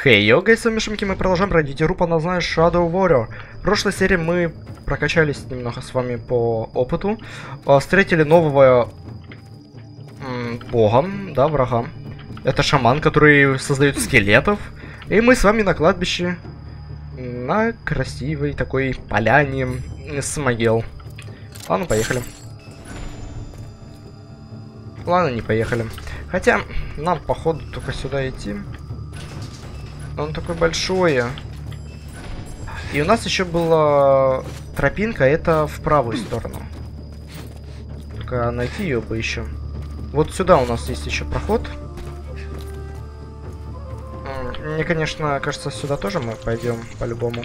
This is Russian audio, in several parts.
Хей, hey, йога, с вами Шимки, мы продолжаем пройти игру под названием Shadow Warrior. В прошлой серии мы прокачались немного с вами по опыту. А, встретили нового бога, да, врага. Это шаман, который создает скелетов. И мы с вами на кладбище на красивой такой поляне с могил. Ладно, поехали. Ладно, не поехали. Хотя, нам, походу, только сюда идти. Он такой большой. И у нас еще была тропинка, это в правую сторону. Только найти ее бы еще. Вот сюда у нас есть еще проход. Мне, конечно, кажется, сюда тоже мы пойдем по-любому.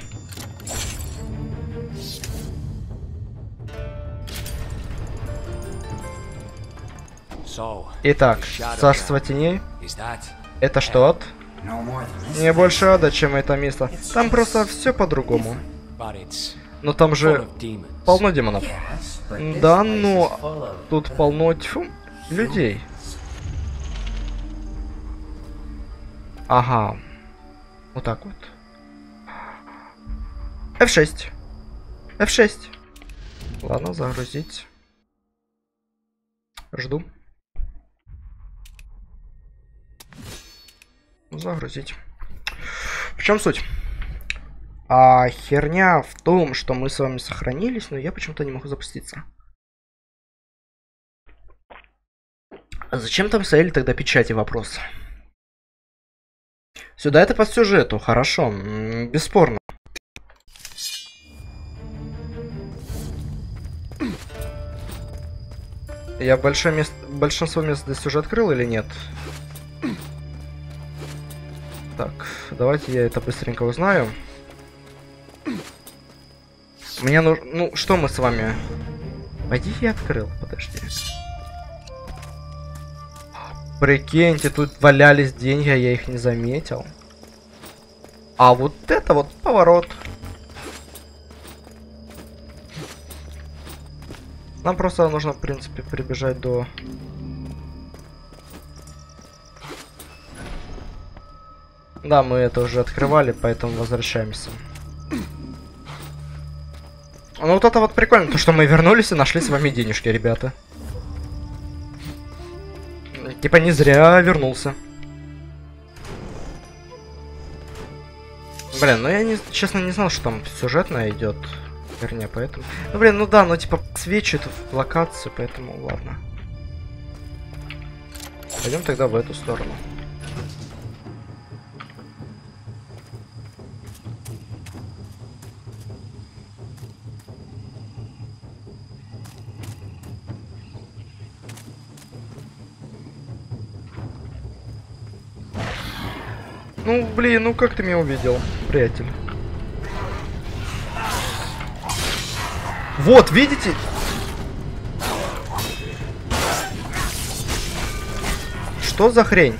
Итак, царство теней. Это что от? Не больше ада, чем это место. Там просто все по-другому. Но там же полно демонов. Да, но тут полно тьфу, людей. Ага. Вот так вот. F6. F6. Ладно, загрузить. Жду. Загрузить. В чем суть? А херня в том, что мы с вами сохранились, но я почему-то не могу запуститься. А зачем там стояли тогда печати вопрос? Сюда это по сюжету, хорошо, бесспорно. Я большое место, большинство мест здесь уже открыл или нет? Так, давайте я это быстренько узнаю. Мне нужно... Ну, что мы с вами... Пойди я открыл, подожди. Прикиньте, тут валялись деньги, а я их не заметил. А вот это вот поворот. Нам просто нужно, в принципе, прибежать до... Да, мы это уже открывали, поэтому возвращаемся. Ну вот это вот прикольно, то что мы вернулись и нашли с вами денежки, ребята. Типа не зря вернулся. Блин, ну я не, честно не знал, что там сюжетная идет. Вернее, поэтому. Ну блин, ну да, ну типа свечит в локацию, поэтому ладно. Пойдем тогда в эту сторону. Ну, блин, ну как ты меня увидел, приятель? Вот, видите? Что за хрень?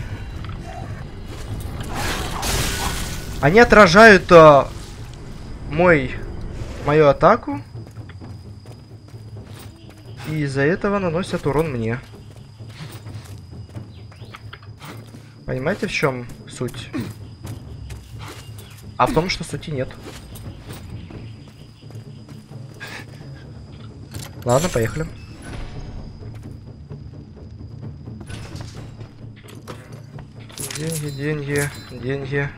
Они отражают а, мой мою атаку. И из-за этого наносят урон мне. Понимаете, в чем суть? А в том, что сути нет. Ладно, поехали. Деньги, деньги, деньги.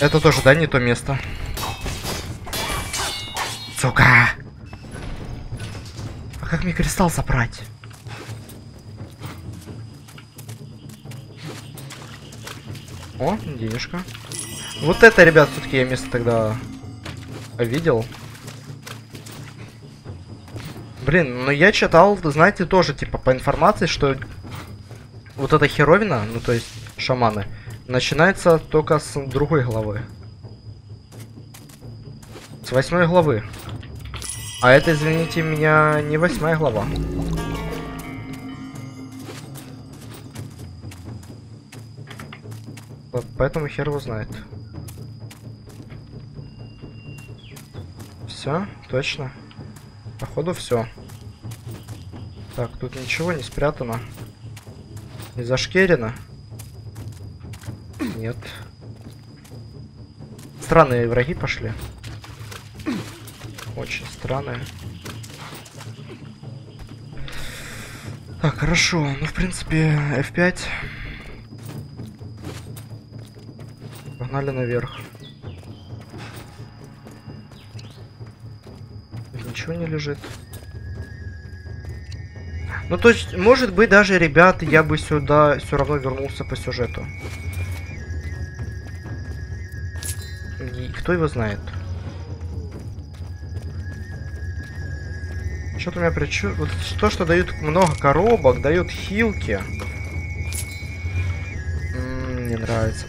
Это тоже, да, не то место? Сука! А как мне кристалл забрать? О, денежка. Вот это, ребят, все-таки я место тогда видел. Блин, ну я читал, знаете, тоже, типа, по информации, что вот эта херовина, ну то есть шаманы, начинается только с другой главы. С восьмой главы. А это, извините меня, не восьмая глава. Поэтому хер его знает. Все, точно. Походу все. Так, тут ничего не спрятано. Не зашкерено. Нет. Странные враги пошли. Очень странные. Так, хорошо. Ну, в принципе, F5. Погнали наверх. Ничего не лежит. Ну, то есть, может быть, даже, ребят, я бы сюда все равно вернулся по сюжету. И кто его знает? Что-то у меня причу... Вот то, что дают много коробок, дают хилки. М -м, не нравится.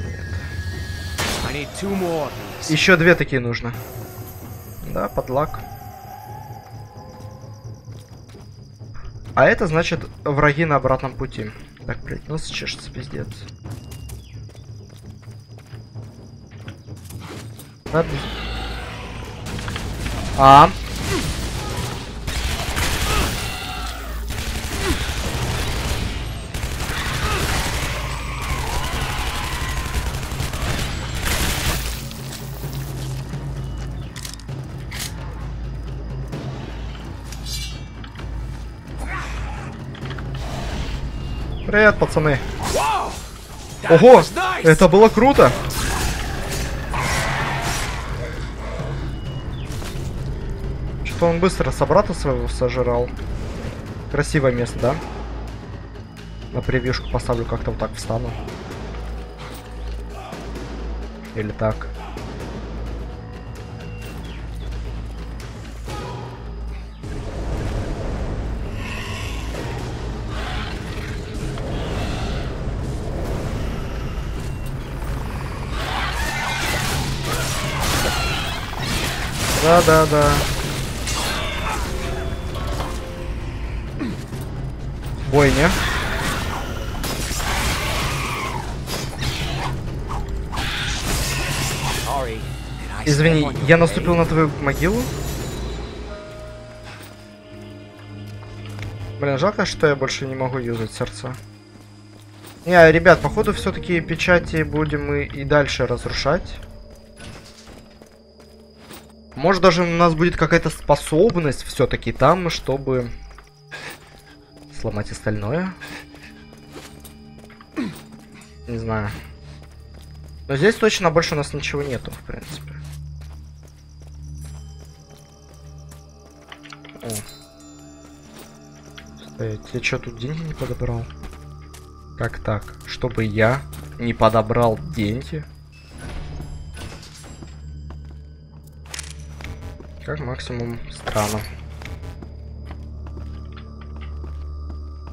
Еще две такие нужно. Да, подлак. А это значит враги на обратном пути. Так, блядь, нос чешется, пиздец. Надо... А. Привет, пацаны. Ого, это было круто. Что он быстро собрата своего сожрал. Красивое место, да? На превьюшку поставлю, как-то вот так встану. Или так. Да, да, да. Бойня. Извини, я наступил на твою могилу? Блин, жалко, что я больше не могу юзать сердца. Не, ребят, походу все-таки печати будем мы и дальше разрушать. Может даже у нас будет какая-то способность все-таки там, чтобы сломать остальное. Не знаю. Но здесь точно больше у нас ничего нету, в принципе. О. Стоять. Я что, тут деньги не подобрал? Как так? Чтобы я не подобрал деньги? Как максимум странно.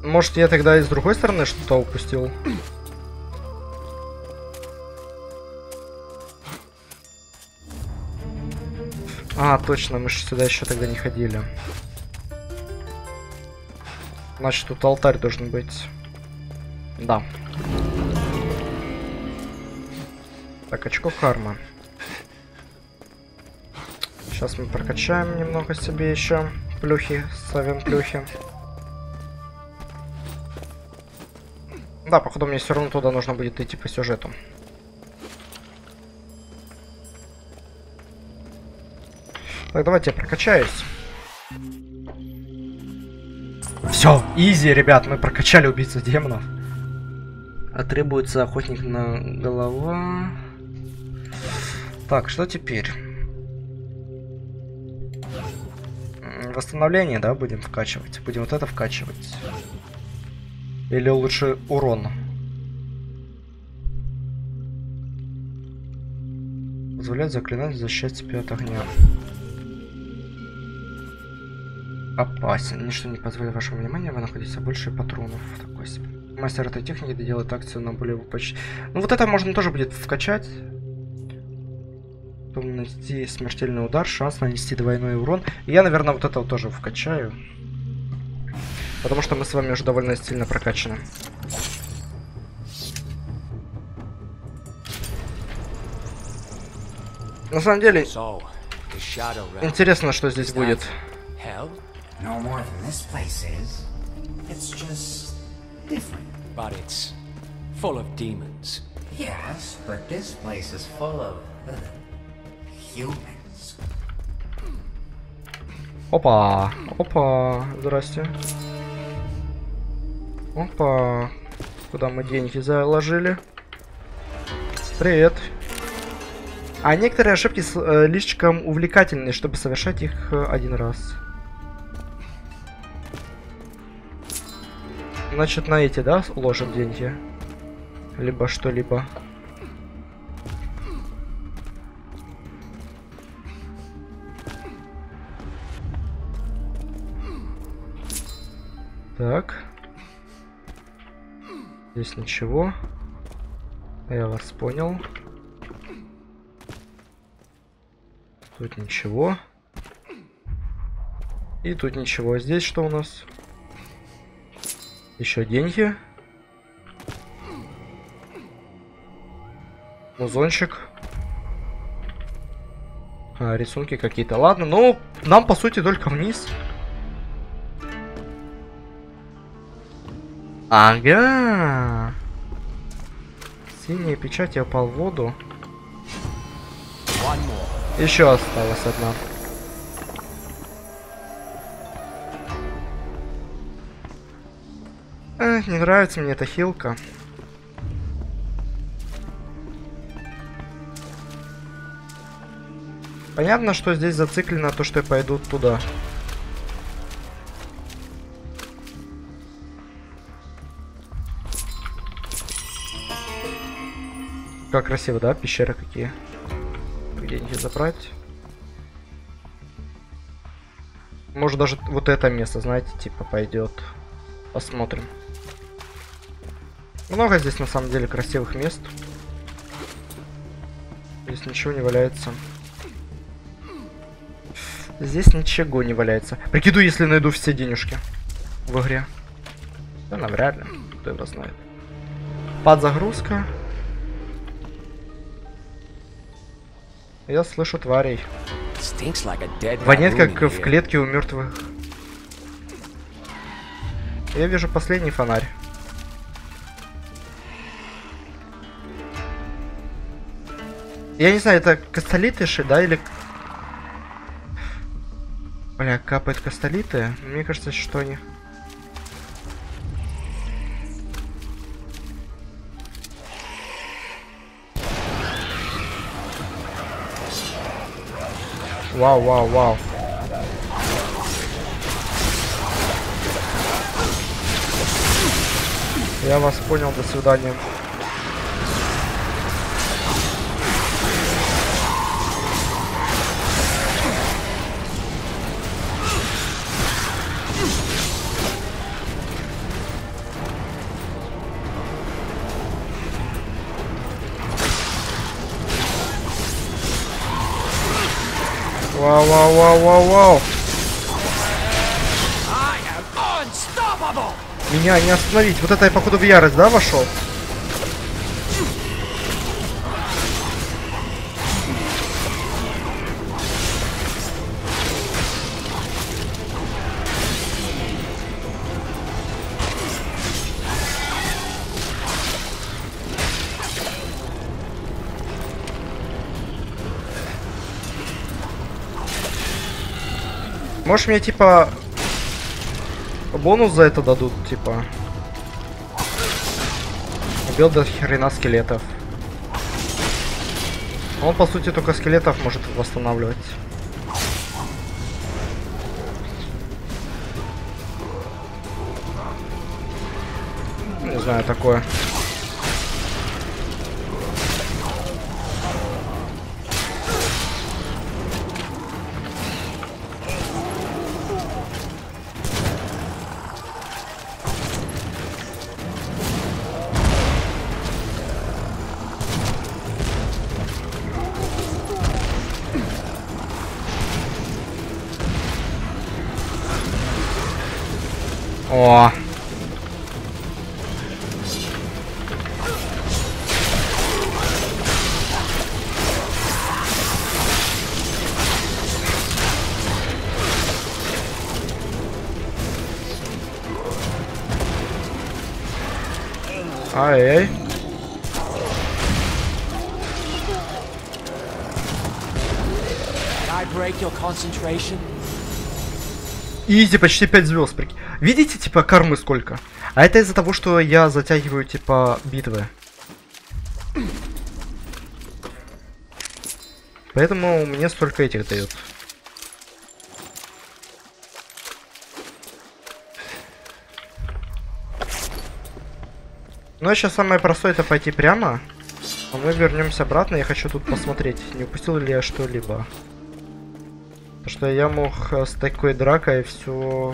Может, я тогда и с другой стороны что-то упустил? А, точно, мы же сюда еще тогда не ходили. Значит, тут алтарь должен быть. Да. Так, очко карма. Сейчас мы прокачаем немного себе еще плюхи, ставим плюхи. Да, походу мне все равно туда нужно будет идти по сюжету. Так, давайте я прокачаюсь. Все, изи, ребят, мы прокачали убийцу демонов. А требуется охотник на голова. Так, что теперь? Восстановление, да, будем вкачивать? Будем вот это вкачивать. Или лучше урон? Позволяет заклинать защищать себя от огня. Опасен. Ничто не позволит вашему вниманию, вы находите больше патронов. Такой себе. Мастер этой техники делает акцию на более почти. Ну вот это можно тоже будет вкачать чтобы нанести смертельный удар, шанс нанести двойной урон. И я, наверное, вот это вот тоже вкачаю. Потому что мы с вами уже довольно сильно прокачаны. На самом деле, интересно, что здесь будет. But it's full of demons. Yes, but this place is full of uh, Опа, опа, здрасте. Опа, куда мы деньги заложили? Привет. А некоторые ошибки с, э, слишком увлекательны, чтобы совершать их э, один раз. Значит, на эти, да, уложим деньги? Либо что-либо. Так. Здесь ничего. Я вас понял. Тут ничего. И тут ничего. Здесь что у нас? Еще деньги. Музончик. А, рисунки какие-то. Ладно, ну, нам по сути только вниз. Ага. Синяя печать, я упал в воду. Еще осталась одна. Эх, не нравится мне эта хилка. Понятно, что здесь зациклено то, что я пойду туда. Как красиво, да? Пещеры какие. Деньги забрать. Может даже вот это место, знаете, типа пойдет. Посмотрим. Много здесь на самом деле красивых мест. Здесь ничего не валяется. Здесь ничего не валяется. Прикиду, если найду все денежки в игре. Да навряд ли. Кто его знает. Подзагрузка. Я слышу тварей. Воняет, как в клетке у мертвых. Я вижу последний фонарь. Я не знаю, это костолитыши, да, или... Бля, капает костолиты. Мне кажется, что они... Вау, вау, вау. Я вас понял, до свидания. Вау, вау, вау, вау, вау. Меня не остановить. Вот это я, походу, в ярость, да, вошел? Может мне типа бонус за это дадут, типа. Убил до хрена скелетов. Он по сути только скелетов может восстанавливать. Не знаю, такое. Ай-яй. Изи, почти 5 звезд. прикинь. Видите, типа, кармы сколько? А это из-за того, что я затягиваю, типа, битвы. Поэтому мне столько этих дают. Ну, а сейчас самое простое это пойти прямо. А мы вернемся обратно. Я хочу тут посмотреть, не упустил ли я что-либо. Потому что я мог э, с такой дракой все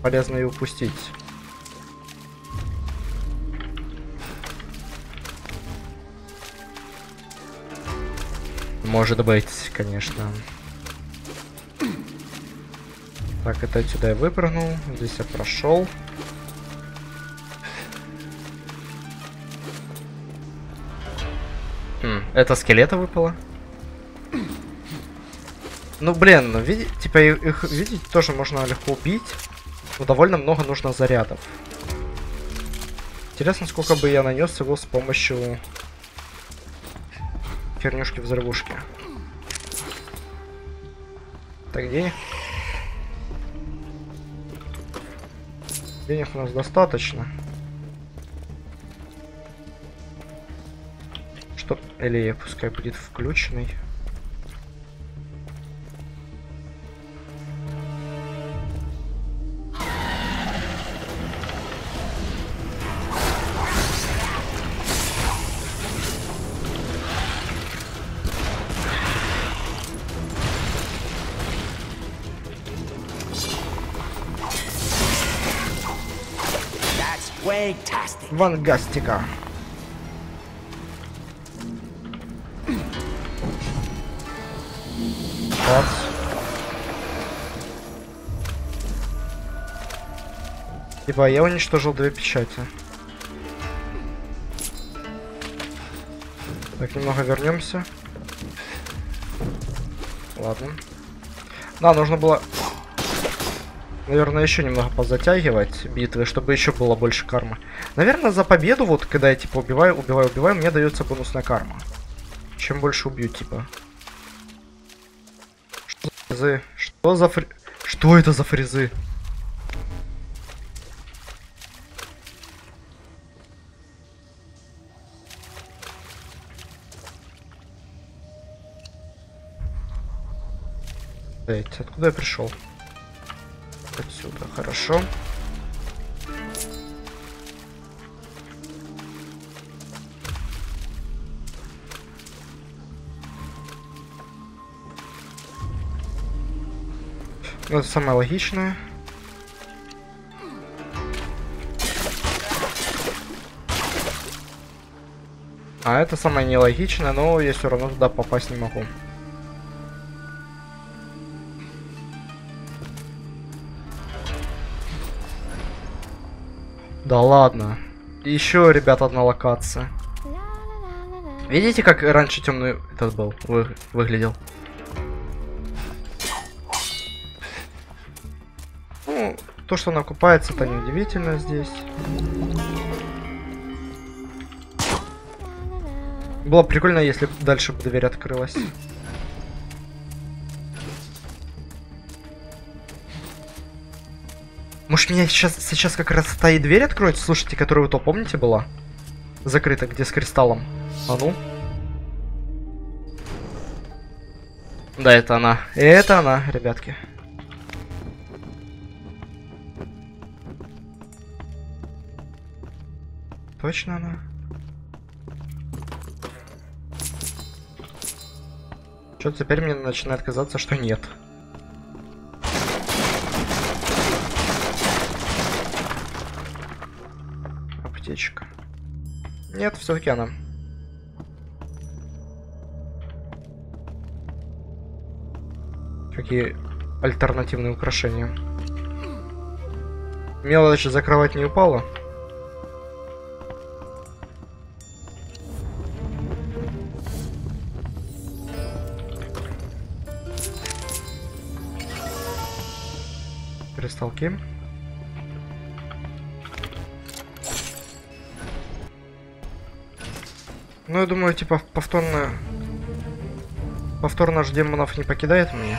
полезное упустить. Может быть, конечно. Так, это отсюда я выпрыгнул. Здесь я прошел. Это скелета выпало? Ну, блин, ну, види, типа, их, видите, тоже можно легко убить. Но довольно много нужно зарядов. Интересно, сколько бы я нанес его с помощью хернюшки-взрывушки. Так, денег? Денег у нас достаточно. Или пускай будет включенный. Вангастика. Типа, я уничтожил две печати. Так, немного вернемся. Ладно. Да, нужно было, наверное, еще немного позатягивать битвы, чтобы еще было больше кармы. Наверное, за победу, вот когда я типа убиваю, убиваю, убиваю, мне дается бонусная карма. Чем больше убью, типа. Что за? Что за фри... Что это за фризы? Дайте, откуда я пришел? Отсюда, хорошо. Ну, это самое логичное. А это самое нелогичное, но я все равно туда попасть не могу. Да ладно. Еще, ребята, одна локация. Видите, как раньше темный этот был, вы, выглядел? Ну, то, что она купается, это неудивительно здесь. Было бы прикольно, если дальше дверь открылась. Может, меня сейчас, сейчас как раз та и дверь откроется, слушайте, которая вы то помните была? Закрыта, где с кристаллом. А ну? Да, это она. Это она, ребятки. Точно она? Что-то теперь мне начинает казаться, что нет. Нет, все-таки она. Какие альтернативные украшения. Мелочь за кровать не упала. Кристалки. Ну, я думаю, типа, повторно... Повторно аж демонов не покидает меня.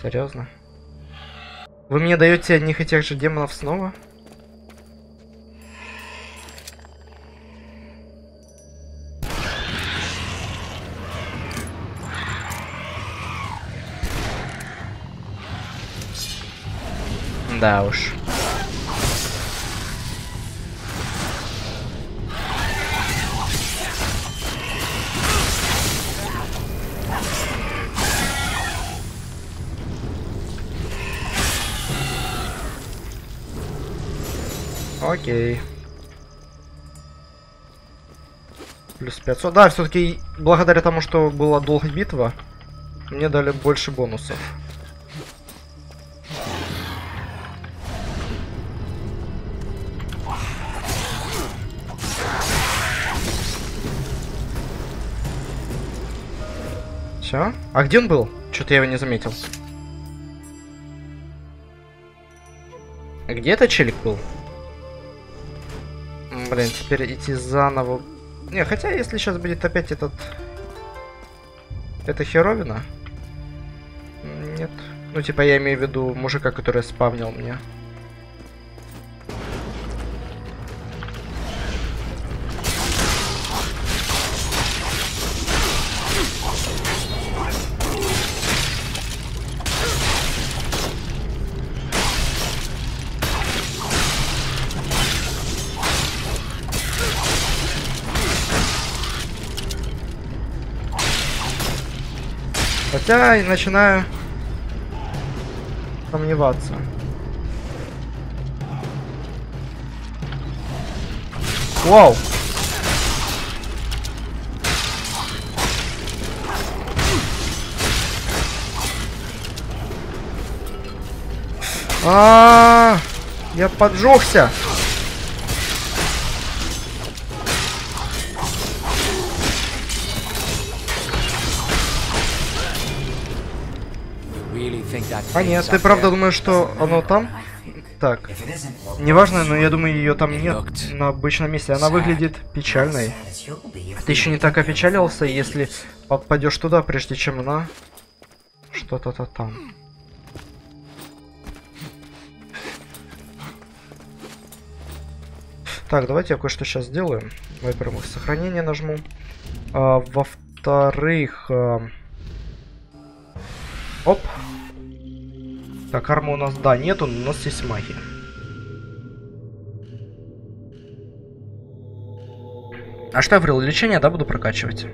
Серьезно? Вы мне даете одних и тех же демонов снова? Да уж. Окей. Плюс 500. Да, все-таки благодаря тому, что была долгая битва, мне дали больше бонусов. Все? А где он был? Что-то я его не заметил. А где этот челик был? Блин, теперь идти заново. Не, хотя если сейчас будет опять этот... Это херовина? Нет. Ну, типа, я имею в виду мужика, который спавнил мне. Хотя начинаю сомневаться. Вау! А, я поджегся. А нет, thing's ты правда думаешь, что оно там? Так, неважно, но я думаю, ее там нет на обычном месте. Она выглядит печальной. if Ты еще не так опечалился, если попадешь туда, прежде чем она что-то-то там. Так, давайте я кое-что сейчас сделаю. Во-первых, сохранение нажму. А, Во-вторых... а, Оп. Так, армы у нас, да, нету, но у нас есть магия. А что я говорил, лечение, да, буду прокачивать?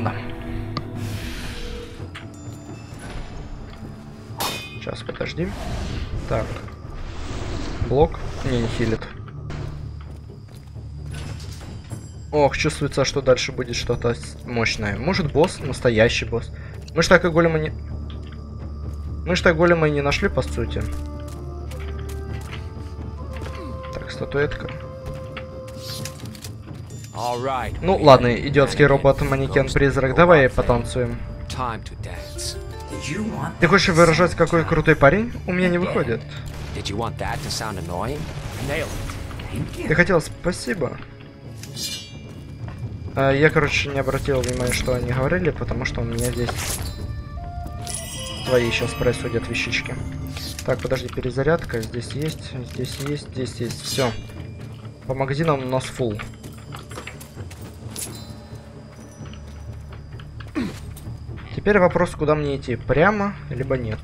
Да. Сейчас, подожди. Так. Блок. Не, не хилит. Ох, чувствуется, что дальше будет что-то мощное. Может, босс? Настоящий босс. Мы ж так и голема не... Мы ж так голема и не нашли, по сути. Так, статуэтка. Ну, ладно, идиотский робот-манекен-призрак. Давай потанцуем. Ты хочешь выражать, какой крутой парень? У меня не выходит. Ты хотел спасибо? А, Я, короче, не обратил внимания, что они говорили, потому что у меня здесь твои сейчас происходят вещички. Так, подожди, перезарядка. Здесь есть, здесь есть, здесь есть. Все. По магазинам у нас full. Теперь вопрос, куда мне идти. Прямо, либо нет.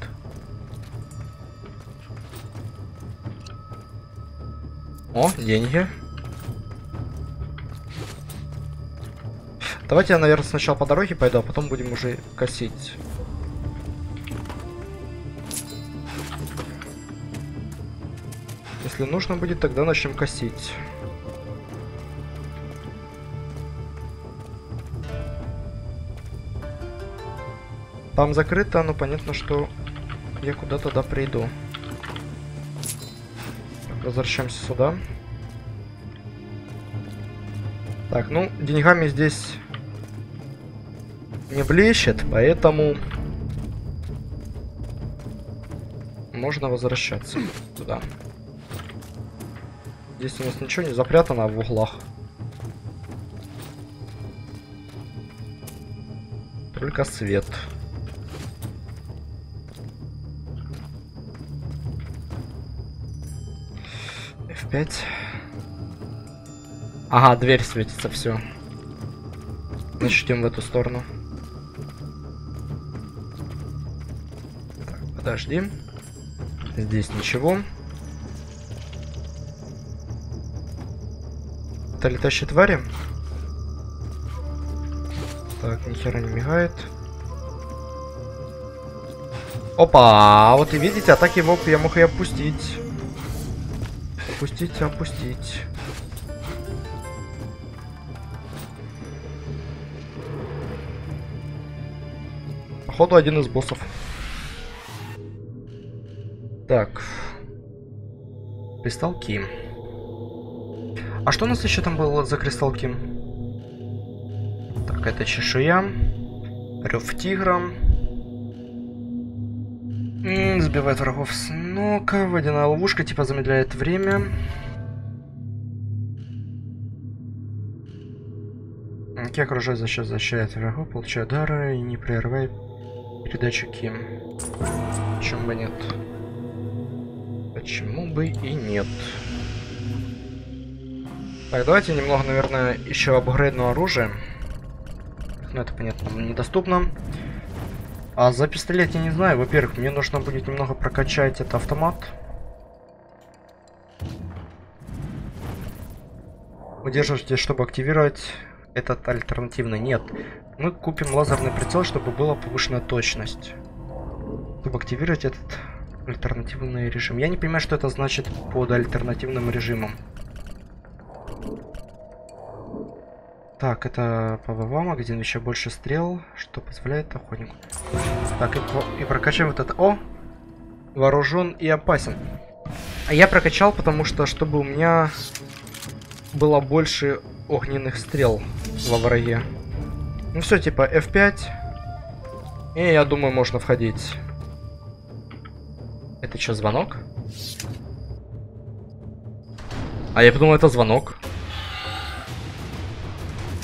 О, деньги. Давайте я, наверное, сначала по дороге пойду, а потом будем уже косить. Если нужно будет, тогда начнем косить. Там закрыто, но понятно, что я куда-то да приду. Так, Возвращаемся сюда. Так, ну, деньгами здесь не блещет, поэтому можно возвращаться туда. Здесь у нас ничего не запрятано в углах. Только свет. F5. Ага, дверь светится, все. Значит, идем в эту сторону. Подожди. Здесь ничего. Это летающие твари? Так, нихера не мигает. Опа! Вот и видите, атаки мог, я мог и опустить. Опустить, опустить. Походу один из боссов. Так. Кристалки. А что у нас еще там было за кристалки? Так, это чешуя. Рев тигра. Сбивает врагов с ног. Водяная ловушка типа замедляет время. Ки окружает за счет защищает врагов, получает удары и не прерывает передачу Ким. Почему бы нет? Почему бы и нет? Так, давайте немного, наверное, еще апгрейдну оружие. Ну, это, понятно, недоступно. А за пистолет я не знаю. Во-первых, мне нужно будет немного прокачать этот автомат. Удерживайте, чтобы активировать этот альтернативный. Нет. Мы купим лазерный прицел, чтобы была повышенная точность. Чтобы активировать этот альтернативный режим. Я не понимаю, что это значит под альтернативным режимом. Так, это ПВВ, магазин еще больше стрел, что позволяет охотнику. Так, и, и прокачаем вот это. О! Вооружен и опасен. А я прокачал, потому что, чтобы у меня было больше огненных стрел во враге. Ну все, типа F5. И я думаю, можно входить. Это что, звонок? А я подумал, это звонок.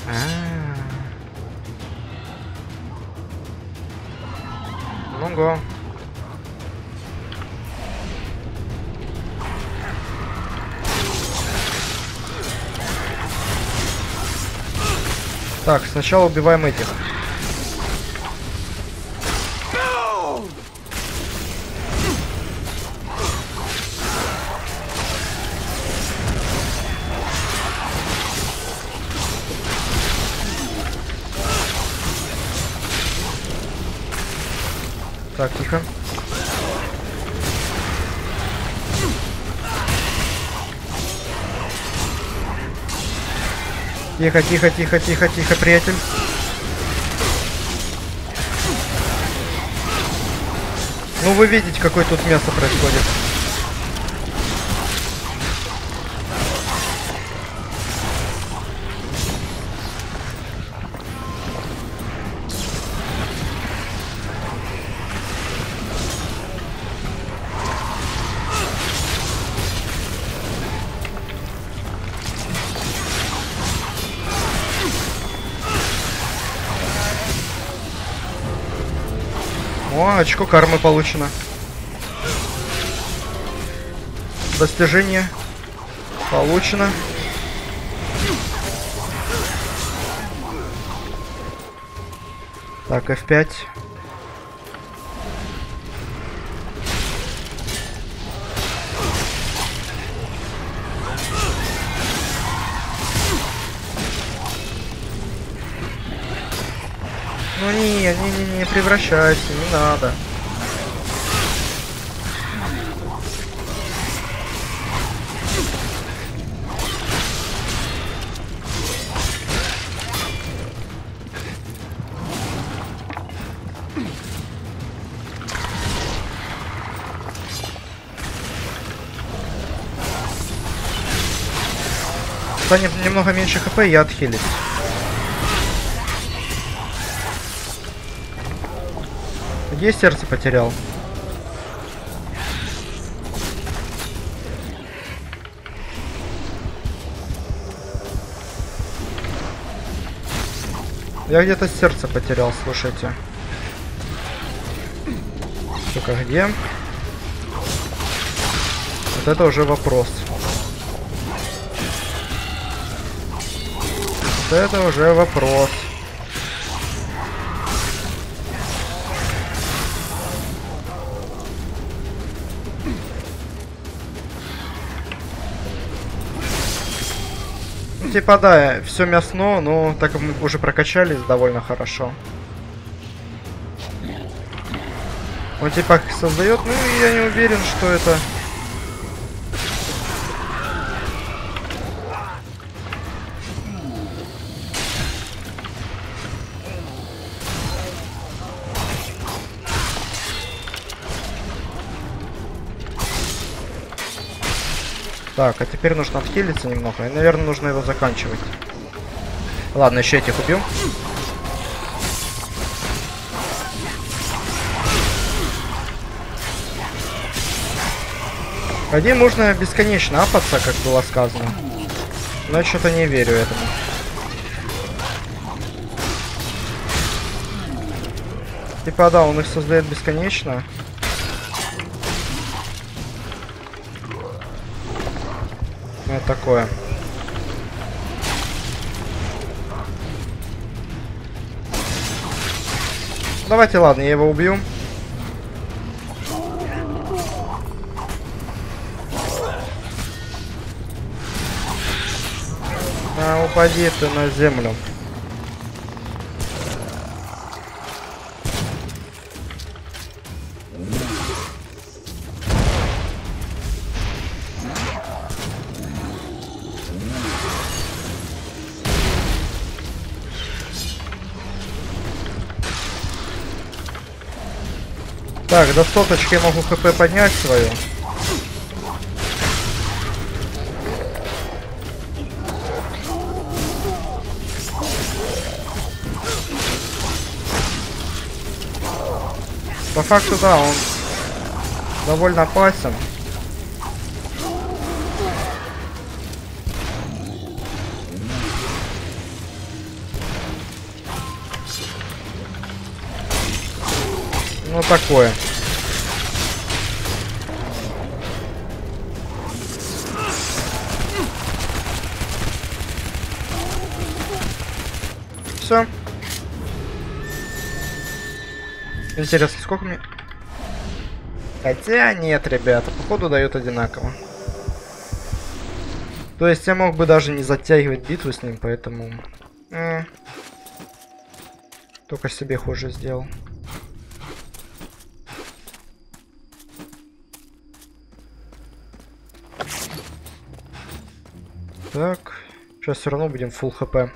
А. Ну го. Так, сначала убиваем этих. Тихо, тихо, тихо, тихо, тихо, приятель. Ну вы видите, какое тут мясо происходит. Очко кармы получено. Достижение получено. Так, F5. Ну не, не, не, не превращайся, не надо. Станет немного меньше хп, я отхилюсь. Где сердце потерял? Я где-то сердце потерял, слушайте. Сука, где? Вот это уже вопрос. Вот это уже вопрос. Типа, да, все мясно, но так мы уже прокачались довольно хорошо. Он типа создает, ну я не уверен, что это. Так, а теперь нужно отхилиться немного. И, наверное, нужно его заканчивать. Ладно, еще этих убью. Один можно бесконечно апаться, как было сказано. Но я что-то не верю этому. Типа, да, он их создает бесконечно. Такое. Давайте, ладно, я его убью. А, упади ты на землю. Так, до соточки я могу хп поднять свою. По факту, да, он довольно опасен. Ну, такое. Все. Интересно, сколько мне... Хотя нет, ребята, походу дает одинаково. То есть я мог бы даже не затягивать битву с ним, поэтому... Э, только себе хуже сделал. Так, сейчас все равно будем full хп.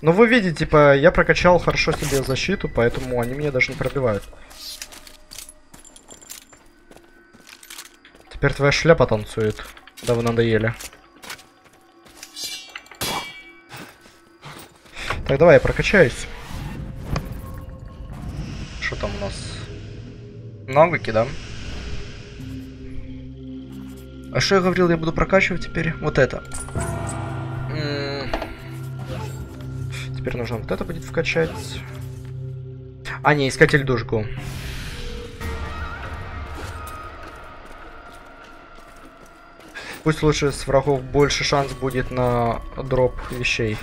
Но вы видите, типа, я прокачал хорошо себе защиту, поэтому они меня даже не пробивают. Теперь твоя шляпа танцует. Да вы надоели. Так, давай я прокачаюсь. Что там у нас? Навыки, да? А что я говорил, я буду прокачивать теперь? Вот это. Теперь нужно вот это будет вкачать. А, не, искатель душ го. Пусть лучше с врагов больше шанс будет на дроп вещей.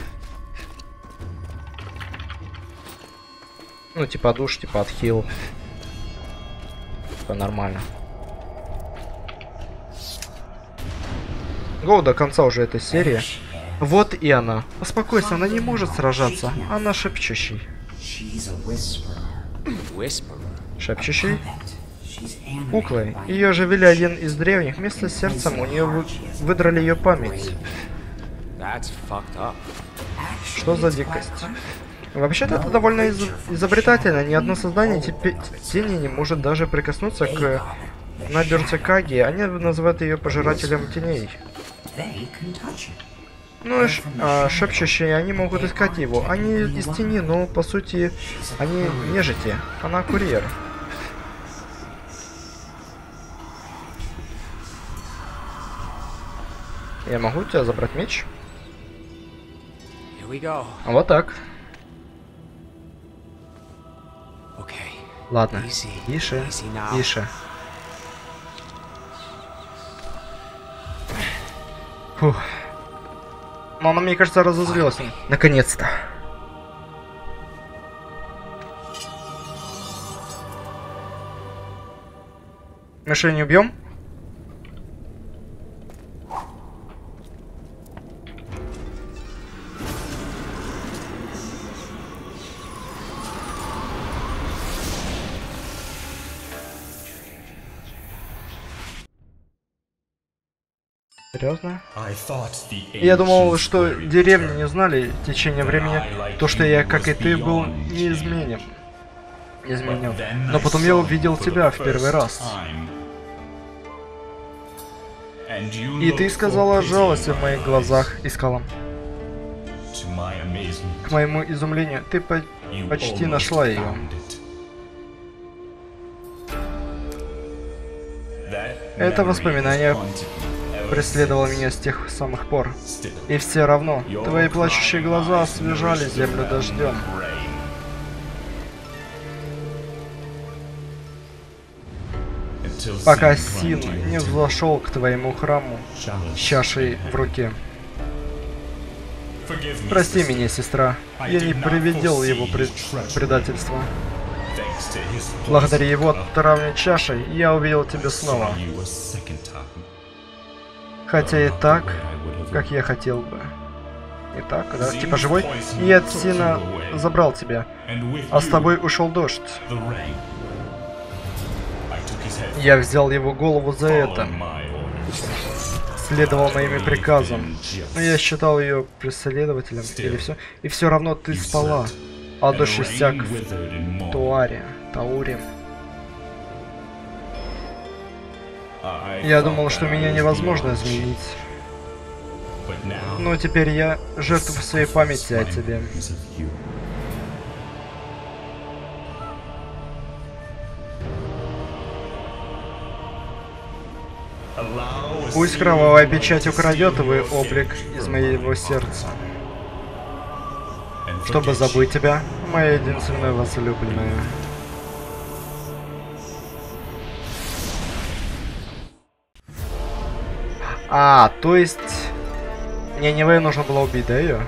Ну, типа душ, типа отхил. Типа нормально. Гоу до конца уже этой серии. Вот и она. Успокойся, она не может сражаться. Она шепчущий. Шепчущий? By Ее оживили один из древних. Вместо с сердцем у нее вы... выдрали ее память. Что за дикость? Вообще-то это довольно из... изобретательно. Ни одно создание тени не может даже прикоснуться к наберце Каги. Они называют ее пожирателем теней. Ну и ш- а, шепчущие, они могут искать его. Они из тени, но по сути они нежити. Она курьер. Я могу у тебя забрать меч? А Вот так. Ладно, тише, тише. Фух. Но она, мне кажется, разозлилась. Наконец-то. Мы что, не убьем? Я думал, что деревни не знали течение времени, то, что я, как и ты, был неизменен. Неизменен. Но потом я увидел тебя в первый раз. И ты сказала жалости в моих глазах, искала. К моему изумлению, ты по- почти нашла ее. Это воспоминание преследовало меня с тех самых пор. И все равно, твои плачущие глаза освежали землю дождем. Пока Син не взошел к твоему храму с чашей в руке. Прости меня, сестра. Я не приведел его пред... предательство. Благодаря его травме чашей я увидел тебя снова. Хотя и так, как я хотел бы. И так, да? Типа живой? И от Сина забрал тебя. А с тобой ушел дождь. Я взял его голову за это. Следовал моим приказам. Но я считал ее преследователем. Или все. И все равно ты спала. А дождь иссяк в Туаре. Тауре. Я думал, что меня невозможно изменить. Но теперь я жертва своей памяти о тебе. Пусть кровавая печать украдет твой облик из моего сердца. Чтобы забыть тебя, моя единственная возлюбленная. А, то есть... Ниневе нужно было убить, да, ее?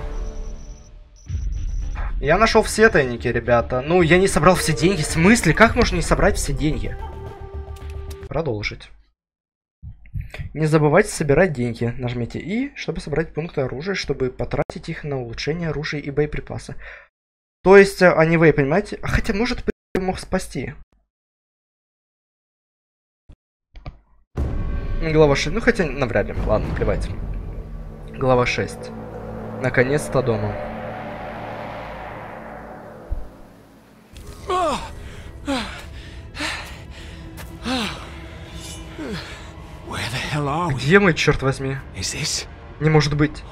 Я нашел все тайники, ребята. Ну, я не собрал все деньги. В смысле? Как можно не собрать все деньги? Продолжить. Не забывайте собирать деньги. Нажмите И, чтобы собрать пункты оружия, чтобы потратить их на улучшение оружия и боеприпасы. То есть, а не вы, понимаете? А хотя, может мог спасти. Глава 6. Ну, хотя, навряд ли. Ладно, плевать. Глава 6. Наконец-то дома. Где мы, черт возьми? Не может быть.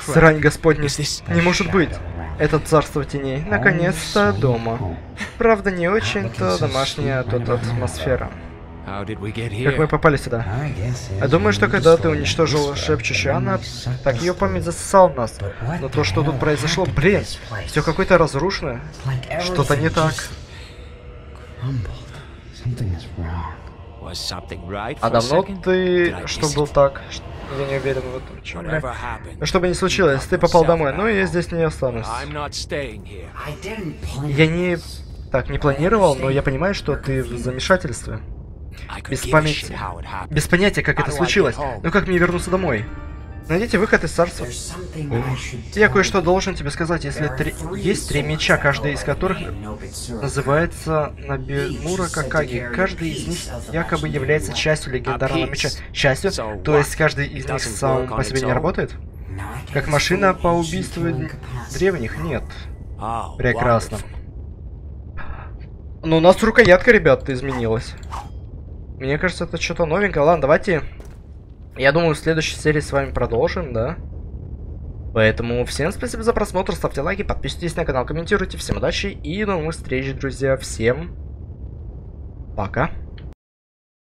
Срань господня. This- Не может быть. Это царство теней. Наконец-то дома. Правда, не очень-то домашняя тут атмосфера. How did we get Как мы попали сюда? Я думаю, что когда ты уничтожил шепчущую Анна, так ее память засосала нас. Но то, что тут произошло, блин, все какое-то разрушенное. Что-то не так. Was something right А давно ты, что был так? Я не уверен в этом. Ну, Что бы ни случилось, ты попал домой, но я здесь не останусь. Я не... Так, не планировал, но я понимаю, что ты в замешательстве. Без памяти. Без понятия, как это случилось. Ну как мне вернуться домой? Найдите выход из царства. Я кое-что должен тебе сказать, если три... есть три меча, каждый из которых называется Набимура Какаги. Каждый из них якобы является частью легендарного меча. Частью? То есть каждый из них сам по себе не работает? Как машина по убийству древних? Нет. Oh, Прекрасно. wonderful. Ну, у нас рукоятка, ребята, изменилась. Мне кажется, это что-то новенькое. Ладно, давайте... Я думаю, в следующей серии с вами продолжим, да? Поэтому всем спасибо за просмотр, ставьте лайки, подписывайтесь на канал, комментируйте. Всем удачи и до новых встреч, друзья. Всем пока.